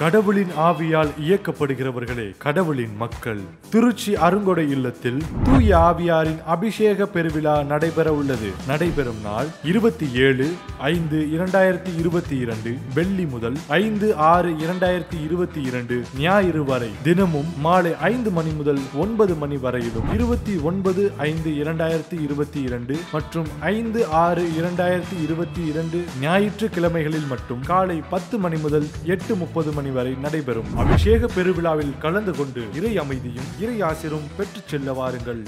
கடவுளின் ஆவியால் இயக்கப்படுகிறவர்களே கடவுளின் மக்கள். திருச்சி அருங்கொடை இல்லத்தில் தூய ஆவியாரின் அபிஷேக பெருவிழா நடைபெற உள்ளது. நடைபெறும் நாள் இருபத்தி ஏழு ஐந்து இரண்டாயிரத்தி இருபத்தி இரண்டு வெள்ளி முதல் ஐந்து ஆறு இரண்டாயிரத்தி இருபத்தி இரண்டு ஞாயிறு வரை. தினமும் மாலை ஐந்து மணி முதல் ஒன்பது மணி வரையிலும் இருபத்தி ஒன்பது ஐந்து இரண்டாயிரத்தி இருபத்தி இரண்டு மற்றும் ஐந்து ஆறு இரண்டாயிரத்தி இருபத்தி இரண்டு ஞாயிற்றுக்கிழமைகளில் மட்டும் காலை பத்து மணி முதல் எட்டு முப்பது மணி வரை நடைபெறும் அபிஷேக பெருவிழாவில் கலந்து கொண்டு இறை அமைதியும் இறை ஆசிரும் பெற்றுச் செல்ல வாருங்கள்.